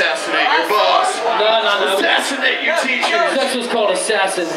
assassinate your boss. No, no, no. Assassinate your teachers. That's what's called assassin.